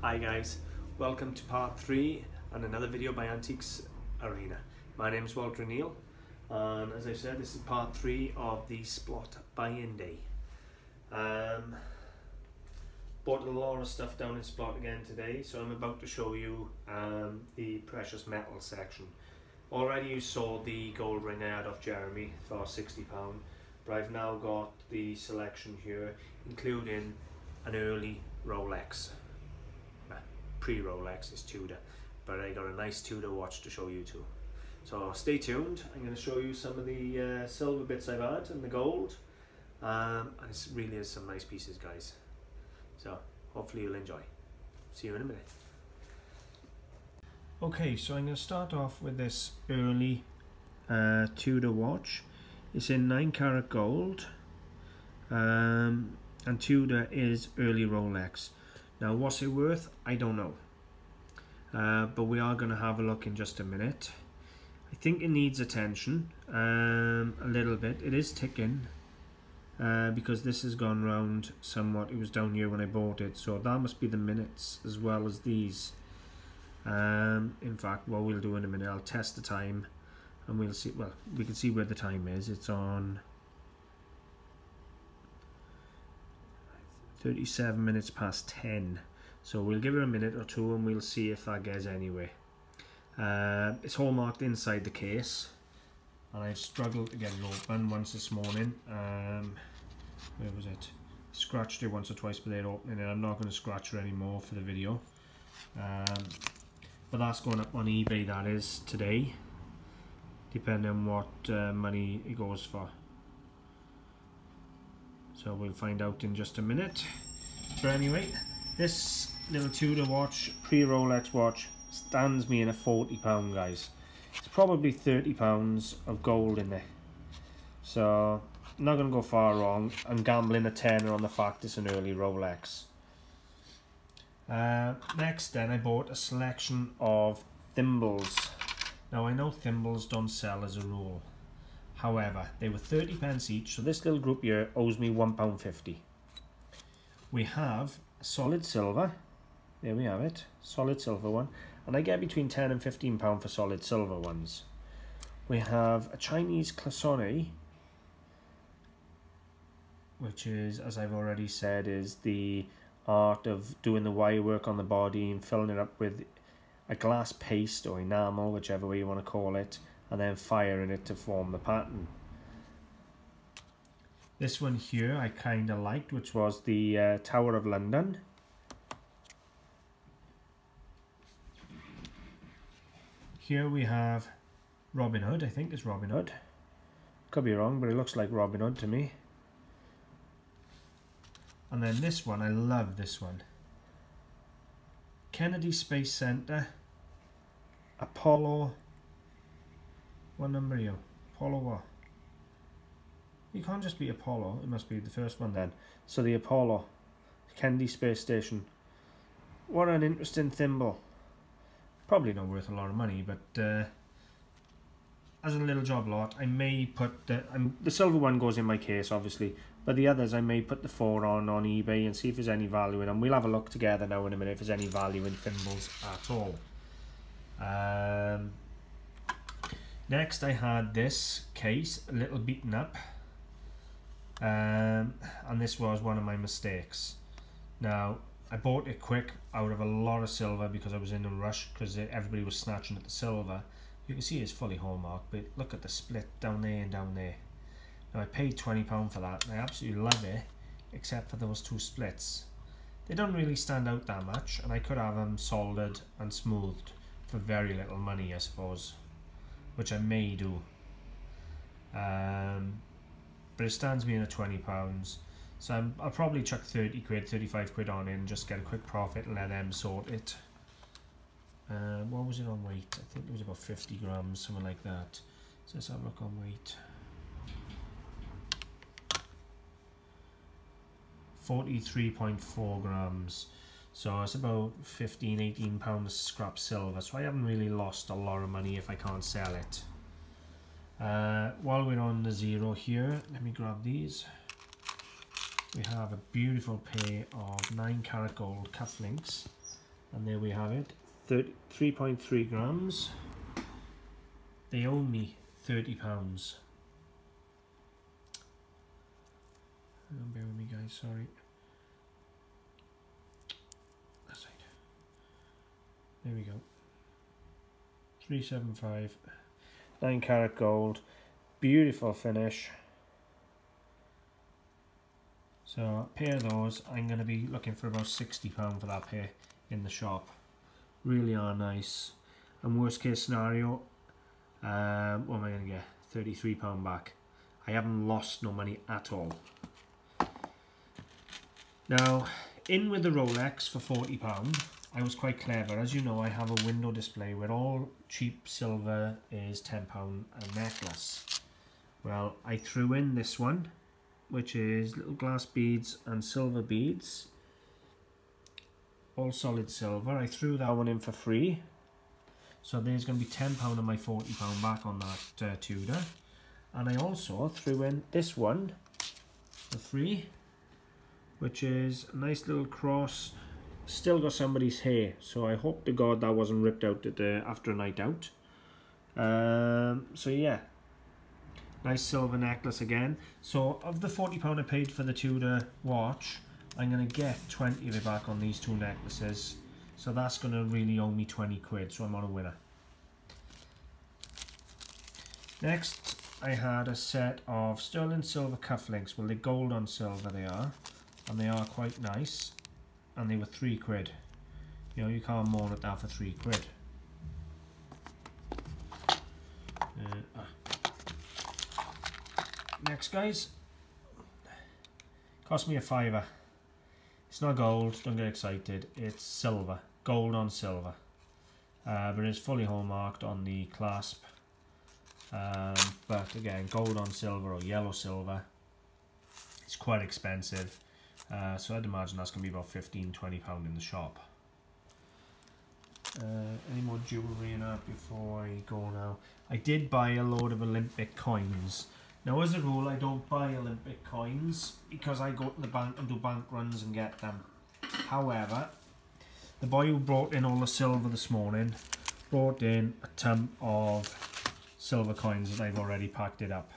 Hi guys, welcome to part 3 and another video by Antiques Arena. My name is Walter Neal and as I said this is part 3 of the Splott buy-in day. Um, bought a lot of stuff down in Splott again today so I'm about to show you um, the precious metal section. Already you saw the gold ring had off Jeremy for £60 but I've now got the selection here including an early Rolex pre-Rolex is Tudor but I got a nice Tudor watch to show you too so stay tuned. I'm going to show you some of the uh, silver bits I've had and the gold. Um, and it really is some nice pieces guys. So hopefully you'll enjoy. See you in a minute. Okay so I'm going to start off with this early uh, Tudor watch. It's in 9 karat gold. Um, and Tudor is early Rolex now what's it worth? I don't know. Uh, but we are going to have a look in just a minute. I think it needs attention um, a little bit. It is ticking uh, because this has gone round somewhat. It was down here when I bought it. So that must be the minutes as well as these. Um, in fact, what we'll do in a minute, I'll test the time and we'll see. Well, we can see where the time is. It's on 37 minutes past 10 so we'll give it a minute or two and we'll see if that gets anywhere. Uh, it's hallmarked inside the case. And I've struggled to get it open once this morning. Um, where was it? Scratched it once or twice but they're opening it. I'm not going to scratch it anymore for the video. Um, but that's going up on eBay that is today. Depending on what uh, money it goes for so we'll find out in just a minute. But anyway, this little Tudor watch, pre-Rolex watch, stands me in a £40 guys. It's probably £30 of gold in there. So, not going to go far wrong. I'm gambling a tenner on the fact it's an early Rolex. Uh, next then I bought a selection of thimbles. Now I know thimbles don't sell as a rule. However, they were 30 pence each, so this little group here owes me £1.50. We have solid silver. There we have it. Solid silver one. And I get between 10 and 15 pound for solid silver ones. We have a Chinese cloisonné, which is, as I've already said, is the art of doing the wire work on the body and filling it up with a glass paste or enamel, whichever way you want to call it, and then firing it to form the pattern. This one here I kind of liked, which was the uh, Tower of London. Here we have Robin Hood, I think it's Robin Hood. Could be wrong, but it looks like Robin Hood to me. And then this one, I love this one. Kennedy Space Center, Apollo what number you? Apollo? You can't just be Apollo, it must be the first one then. So the Apollo, Kennedy Space Station. What an interesting thimble. Probably not worth a lot of money, but uh, as a little job lot, I may put the, the silver one goes in my case, obviously, but the others I may put the four on on eBay and see if there's any value in them. We'll have a look together now in a minute if there's any value in thimbles at all. Um, Next I had this case, a little beaten up. Um, and this was one of my mistakes. Now, I bought it quick out of a lot of silver because I was in a rush because everybody was snatching at the silver. You can see it's fully hallmarked, but look at the split down there and down there. Now I paid £20 for that and I absolutely love it, except for those two splits. They don't really stand out that much and I could have them soldered and smoothed for very little money I suppose which I may do. Um, but it stands me in at twenty pounds, so I'm, I'll probably chuck thirty quid, thirty-five quid on in, just get a quick profit and let them sort it. Uh, what was it on weight? I think it was about fifty grams, something like that. So let's have a look on weight. 43.4 grams so it's about 15 18 pounds scrap silver so I haven't really lost a lot of money if I can't sell it uh, while we're on the zero here let me grab these we have a beautiful pair of 9 karat gold cufflinks And there we have it, 3.3 grams. They owe me 30 pounds. bear with me guys, sorry. That's right. There we go. 375. 9 carat gold. Beautiful finish. So a pair of those, I'm going to be looking for about £60 for that pair in the shop. Really are nice. And worst case scenario, um, what am I going to get? £33 back. I haven't lost no money at all. Now, in with the Rolex for £40, I was quite clever. As you know, I have a window display where all cheap silver is £10 a necklace. Well, I threw in this one which is little glass beads and silver beads all solid silver I threw that one in for free so there's going to be £10 of my £40 back on that uh, Tudor and I also threw in this one for free which is a nice little cross still got somebody's hair so I hope to God that wasn't ripped out the, after a night out um, so yeah Nice silver necklace again. So of the £40 I paid for the Tudor watch, I'm going to get 20 of it back on these two necklaces. So that's going to really owe me 20 quid, so I'm on a winner. Next, I had a set of sterling silver cufflinks. Well, they're gold on silver they are, and they are quite nice. And they were three quid. You know, you can't moan at that for three quid. Next, guys. Cost me a fiver. It's not gold, don't get excited. It's silver. Gold on silver. Uh, but it's fully hallmarked on the clasp. Um, but again, gold on silver or yellow silver. It's quite expensive. Uh, so I'd imagine that's going to be about 15 20 pound in the shop. Uh, any more jewellery in that before I go now? I did buy a load of Olympic coins. Now, as a rule, I don't buy Olympic coins because I go to the bank and do bank runs and get them. However, the boy who brought in all the silver this morning brought in a ton of silver coins that I've already packed it up.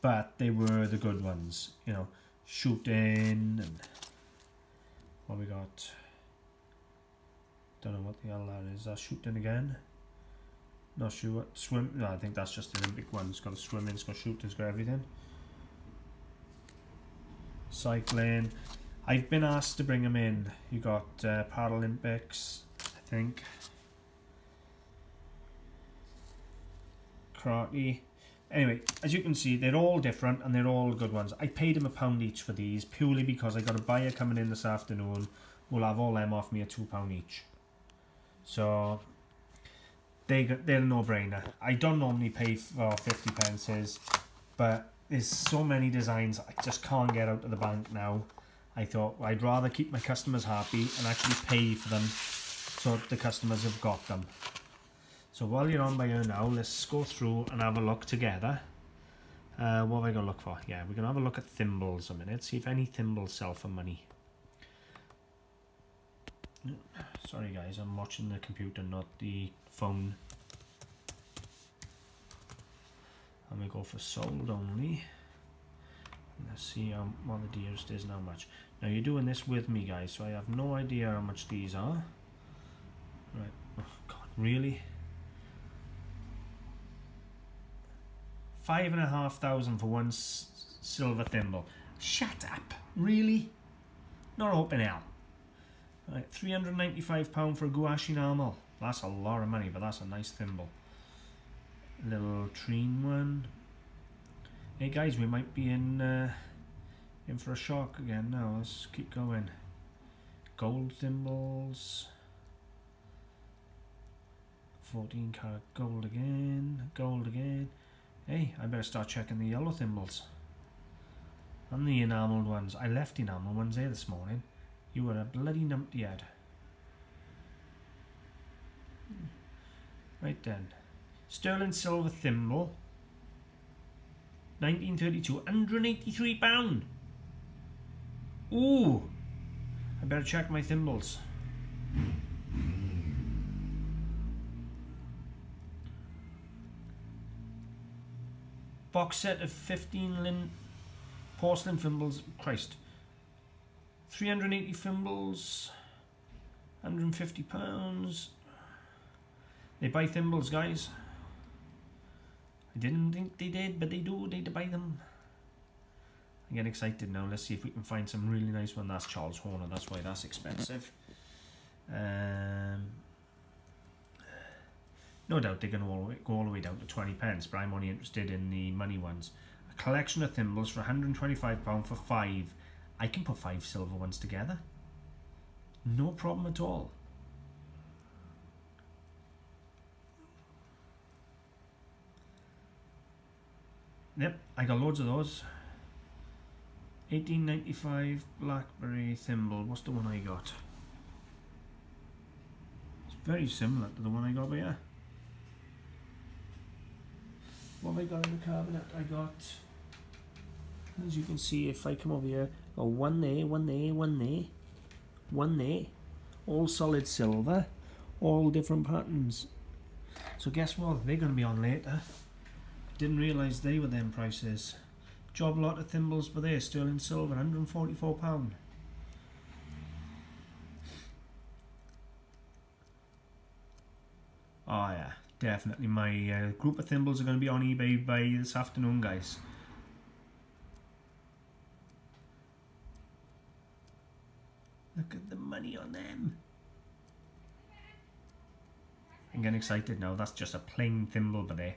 But they were the good ones, you know, shooting and what we got. Don't know what the hell that is. That shooting again. Not sure. what Swim. No, I think that's just the Olympic one. It's got swimming, it's got shooting, it's got everything. Cycling. I've been asked to bring them in. You got uh, Paralympics, I think. Karate. Anyway, as you can see, they're all different and they're all good ones. I paid him a pound each for these purely because I got a buyer coming in this afternoon. We'll have all them off me at two pound each. So they they're a no-brainer. I don't normally pay for 50 pences, but there's so many designs I just can't get out of the bank now. I thought well, I'd rather keep my customers happy and actually pay for them so the customers have got them. So while you're on by here now, let's go through and have a look together. Uh, what are we going to look for? Yeah, we're going to have a look at thimbles a minute, see if any thimbles sell for money. Sorry guys, I'm watching the computer, not the phone. And we go for sold only. Let's see how, what the dearest is and how much. Now you're doing this with me guys, so I have no idea how much these are. Right, oh god, really? Five and a half thousand for one silver thimble. Shut up, really? Not open hell. Right, £395 for a gouache enamel. That's a lot of money, but that's a nice thimble. Little treen one. Hey guys, we might be in uh, in for a shock again now. Let's keep going. Gold thimbles. 14 karat gold again. Gold again. Hey, I better start checking the yellow thimbles. And the enamelled ones. I left the enamelled ones there this morning. You were a bloody numpty head. Right then. Sterling silver thimble. 1932. 183 pound. Ooh. I better check my thimbles. Box set of 15 lin porcelain thimbles. Christ. 380 thimbles. 150 pounds. They buy thimbles, guys. I didn't think they did, but they do. They buy them. I'm getting excited now. Let's see if we can find some really nice one. That's Charles Horner. That's why that's expensive. Um, no doubt they're going to go all the way down to 20 pence, but I'm only interested in the money ones. A collection of thimbles for £125 for five. I can put five silver ones together. No problem at all. Yep, I got loads of those. 1895 Blackberry thimble. What's the one I got? It's very similar to the one I got over here. What have I got in the cabinet? I got, as you can see, if I come over here, oh, one there, one there, one there, one there. All solid silver, all different patterns. So guess what? They're going to be on later. Didn't realise they were them prices. Job lot of thimbles, but they're sterling silver, £144. Oh ah, yeah, definitely. My uh, group of thimbles are going to be on eBay by this afternoon, guys. Look at the money on them. I'm getting excited now. That's just a plain thimble, but they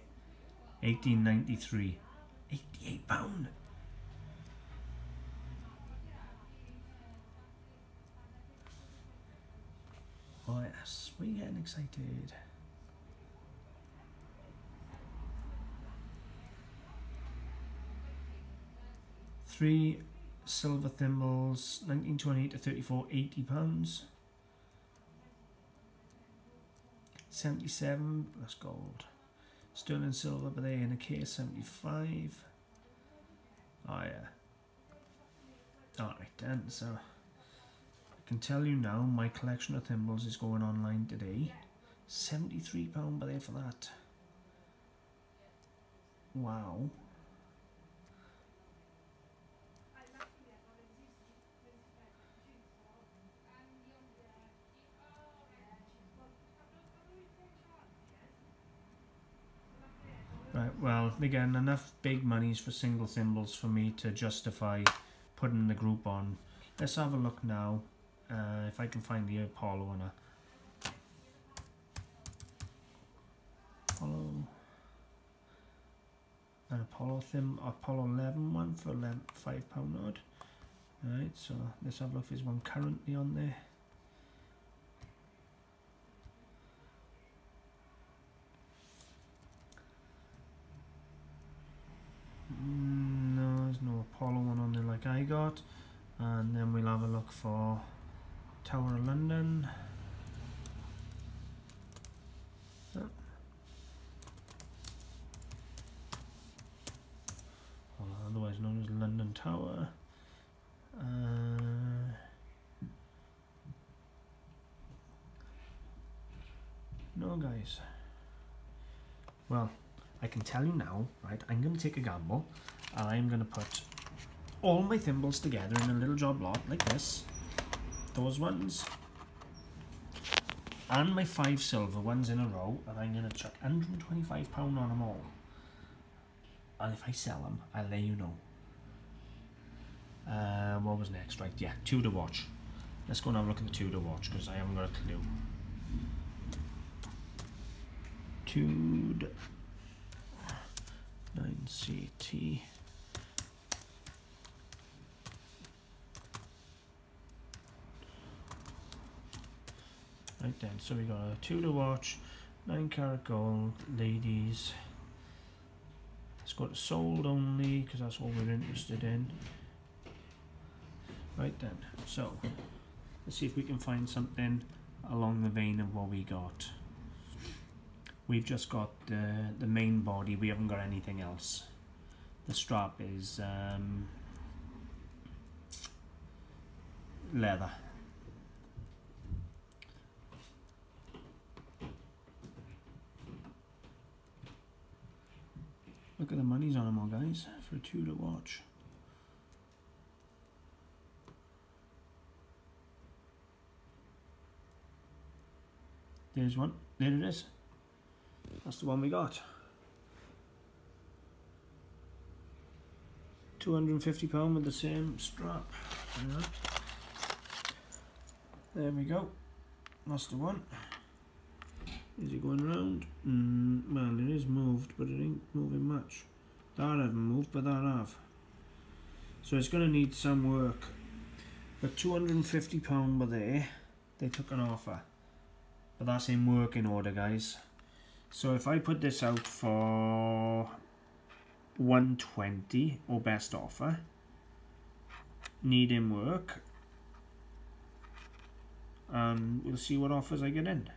1893. 88 pound. Oh yes, we're getting excited. Three silver thimbles, 1928 to 34, 80 pounds. 77, that's gold. Sterling silver, but they in a case 75. Oh yeah. Alright then, so I can tell you now my collection of thimbles is going online today. £73 by there for that. Wow. Right, well, again, enough big monies for single symbols for me to justify putting the group on. Let's have a look now, uh, if I can find the Apollo one. Apollo, an Apollo thim, Apollo 11 one for five pound odd. Right, so let's have a look if there's one currently on there. No, there's no Apollo one on there like I got. And then we'll have a look for Tower of London. otherwise known as London Tower. Uh, no, guys. Well, I can tell you now, right, I'm going to take a gamble and I'm going to put all my thimbles together in a little job lot like this. Those ones. And my five silver ones in a row and I'm going to chuck £125 on them all. And if I sell them, I'll let you know. Uh, what was next? Right, yeah, Tudor watch. Let's go and have a look at the Tudor watch because I haven't got a clue. Tudor 9CT. Right then, so we got a Tudor watch, 9 karat gold, ladies. It's got sold only because that's what we're interested in. Right then, so let's see if we can find something along the vein of what we got. We've just got the, the main body, we haven't got anything else. The strap is um, leather. Look at the money's on them all, guys, for Tudor watch. There's one. There it is. That's the one we got. £250 with the same strap. There we go. That's the one. Is it going around? Mm, well, it is moved, but it ain't moving much. That haven't moved, but that have. So it's going to need some work. But £250 were there. They took an offer. But that's in working order, guys. So if I put this out for 120 or best offer, needing work, and we'll see what offers I get in.